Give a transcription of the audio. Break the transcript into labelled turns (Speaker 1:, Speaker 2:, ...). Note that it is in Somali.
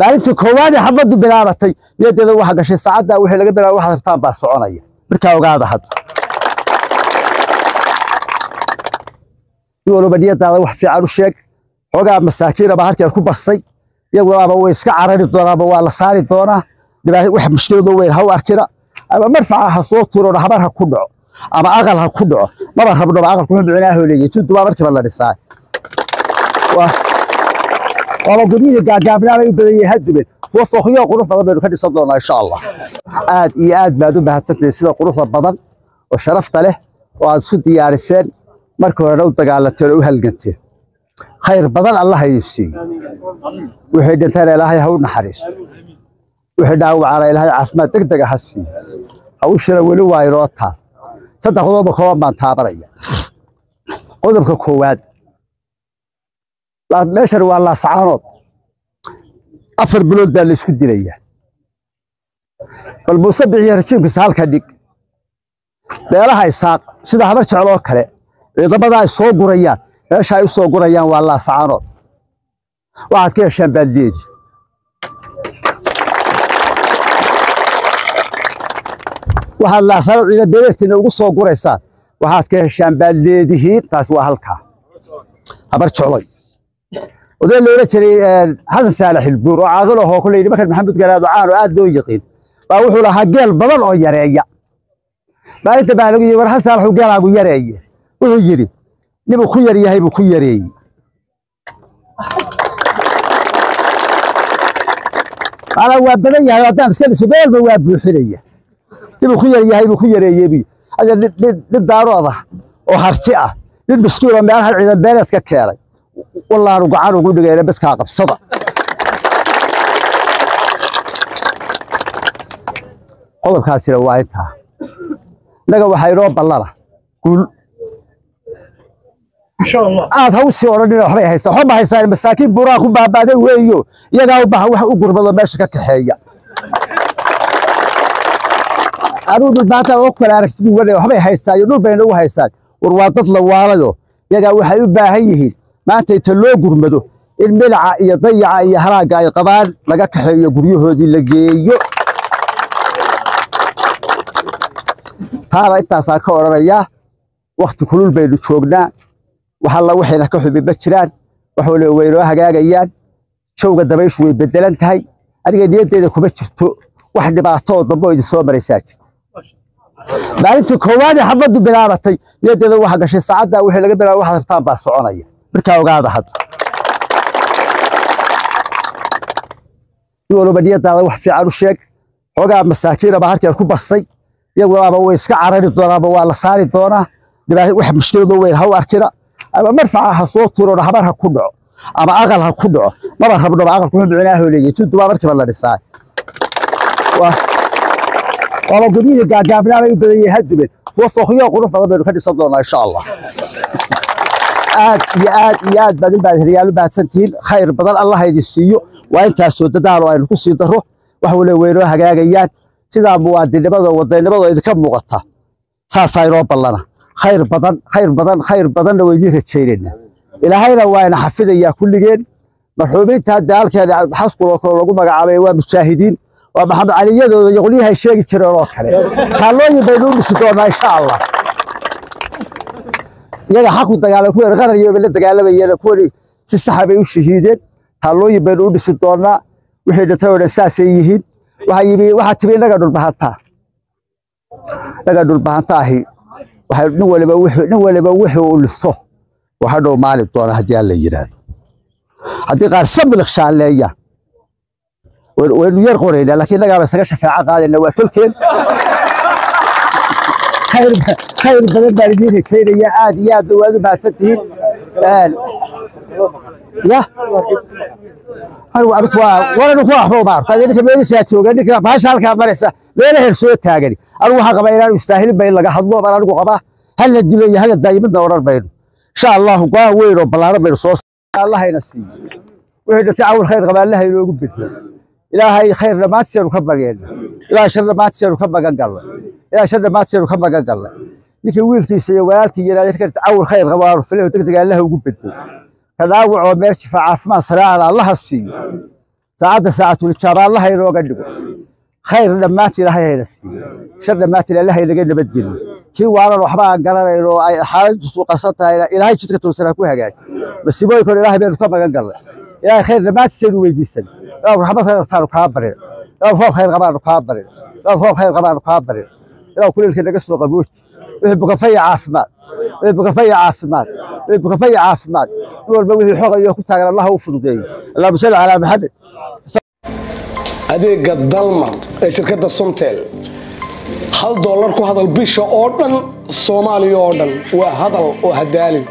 Speaker 1: maalintii koowaad ee xabaddu bilaabatay niyadeeda waxa gashay saacaddaa wixii laga bilaabo waxaad rabtaan baa soconaya. Markaa ogaada hadda nin walba niyadaada wax fiican u sheeg xoogaa masaakiinaba halkeed ku barsay iyaguna way iska carari doonaa ama waa la saari doonaa wax mushkiladoo weyn ha u arkina ama marfaca ha soo tuurona habar ha ku dhaco ama aqal ha ku dhaco maba rabnoba aqalku wuxuu micnaaho leeyahay tudubaa markiiba la dhisaa waaba guryihii gaagaabnaa bay u badan yihiin hadduben kuwa fookyo qurux badan baynu ka dhisan doonaa insha allah aad iyo aad baad u mahadsantahay sida quruxda badan oo sharafta leh oo aad isu diyaariseen markii horena u dagaalateen oo u halganteen khayr badan allah ha idin siiyo wixii dhinteena ilaahay ha u naxariisto wixii dhaawacana ilaahay caafimaad deg dega ha siiyo hawshina weli waa inoo taal saddex kooban baan taabanaya qodobka koowaad meeshan waa laasacaanood afar bilood baa la isku dilayaa. Bal muuse bixiyo rajiimkiisa halka dhig. Beelaha isaaq sida habar jecel oo kale ciidamada ay soo gurayaan meesha ay u soo gurayaan waa laasacaanood waxaad ka heshaan baaldeedi waxaad laasaanood ciidan beeleedkiina ugu soo guraysaan waxaad ka heshaan baaldeedihiin taas waa halkaa. Habar jecloy oday la oran jiray xasan saalax ilbuur oo caaqil ahoo kule nimankan maxamed garaado caan aad loo yiqiin baa wuxuu lahaa geel badan oo yareeya. Maalinta baa lagu yidhi war xasan saalaxu geelaagu yareeye. Wuxuu yidhi ninuu ku yar yahay buu ku yareeyey. Maanaa waa badan yahay haddaan iska dhiso meelba waa buuxinaya. Ninuu ku yar yahay buu ku yareeyey bi hada nin daarood ah oo harti ah nin miskiin oo meelaha ciidan beeleed ka keenay wallaanu gacan ugu dhigayna midkaa qabsada. Qodobkaasina waa intaa innaga waxaa inoo ballana guul aad ha u sii odhanina waxbay haystaan. Waxba ma haystaan masaakiin buuraa ku baabaaday weeyo. Iyagaa u baahan wax u gurmado meesha ka kaxeeya. Anuu dhulbaanta oo kale aragtid wane waxbay haystaan iyo dhul bay nagu haystaan. War waa dad la waalayo. Iyagaa waxay u baahan yihiin maanta inta loo gurmado in milica iyo dayaca iyo halaagga ay qabaan laga kaxeeyo guryahoodii la geeyo. Taana intaasaan ka odhanayaa wakhti kulul baynu joognaa. Wax alla waxayna ka xubi ma jiraan wax waliba waynoo hagaagayaan. Jawga dabayshu way bedelan tahay aniga niyaddeeda kuma jirto wax dhibaato oo dambe oo idin soo maraysaa jirta maalintii koowaad ee xabaddu bilaabatay niyaddeeda waxa gashay saacaddaa wixii laga bilaabo waxaad rabtaan baa soconaya markaa ogaada walba niyadaada wax fiican u sheeg. Xoogaa masaakiinaba halkeed ku barsay iyaguna ama way iska carari doonaa ama waa la saari doonaa. Wax mushkiladoo weyn ha u arkina. Ama marfaca ha soo tuurona habar ha ku dhaco. Ama aqal ha ku dhaco. Maba rabnoba aqalku wuxuu micnaaho leeyahay tudubaa markiiba la dhisaa. Waaba guryihii gaagaabnaa bay u badan yihiin. Hadduben kuwa fookyo qurux badan baynu ka dhisan doonaa insha allah aad iyo aad iyo aad baad ilbaadhiryaal u baadsantihiin. Khayr badan allah idin siiyo. Waa intaasoo dadaal oo aynu ku sii darro. Wax waliba waynoo hagaagayaan. Sidaa muwaadinimada wadanimadoo idinka muuqata. Saasaa inoo ballana. Khayr badan khayr badan khayr badanna waa idiin rajaynaynaa ilaahayna waa xafidayaa kulligeen. Marxuumiinta hadda halkeen xaskuloo kale lagu magacaabay waa mujaahidiin waa maxamed caliyadooda iyo qolyahay sheegi jireen oo kale. Taallooyin baynu u doonaa insha allah iyaga xaqu dagaalay kuwan qaraniyo la dagaalamayeen kuwani si saxa bay u shahiideen. Taallooyin baynu u dhisi doonaa wixii dhintay oo saasay yihiin. Waxaa waxaa timi inaga dhulbahantaa inaga dhulbahanta ahi. Waxay nin waliba nin waliba wixii uu liso. Waxa dhow maali doona haddii aan la yidhaahdo haddii qaar samiliq shaalleeya waynu yar qoraynaa laakiin innagaaba isaga shafeeco qaadayna waa tolkeen khayr khayr badan baan idiin rajaynayaa aad iyo aad waad u mahadsan tihiin ya anigu waa waranu ku waxba uma arko ninka meelisaa jooga ninka baasha halkaa maraysa meela heer soo taagani anigu waxaan qabaa inaanu istaahilin bayn laga hadlo baan anigu qabaa hala dilo iyo hala daayo midna odhan bayno insha allahu go'aan weyn oo ballaaran baynu soo allahayna siiyo wixii dhintay cawil khayr qaba allaha inoogu bedelo ilaahay khayr dhammaantiiseenu ka bageenna ilaahay shar dhammaantiiseenu ka magan gallay ilaahay shar dhammaantiiseenu ka magan gallay ninkii wiilkiisa iyo walaalkii yaraadeen ka cawil khayr qaba aanu filayo degdeg allaha ugu bedelo ka dhaawacoo meel jifa caafimaad saraacana allaha siiyo saacadda saacatulijaaba allaha inooga dhigo khayr dhammaanti ilaahay hayna siiyo shar dhammaanti ilaahay haynaga nabadgeliyo kii waanan waxba aan garanayn oo ay xaaladdiisu qasan tahay ilaahay jidka toosan ha ku hagaaji masiibooyinkoon ilaahay baynu ka magan galnay ilaahay khayr dhammaantiisaynu weydiisan ilaah raxmad khayr qabtaanu kaa barin ilaah roob khayr qabaanu kaa barin ilaah roob khayr qabaanu kaa barin ilaah kuleelka naga soo qabooji wixii bukafaya caafimaad. Wixii bukafaya caafimaad. Wixii bukafaya caafimaad. In walba wixii xoog iyo ku taagan allaha u fududeeyo allahuma salli calaa maxamed
Speaker 2: adeega dalmar ee shirkadda somtel hal dollar ku hadal bisha oo dhan soomaaliya oo dhan waa hadal oo hadaalin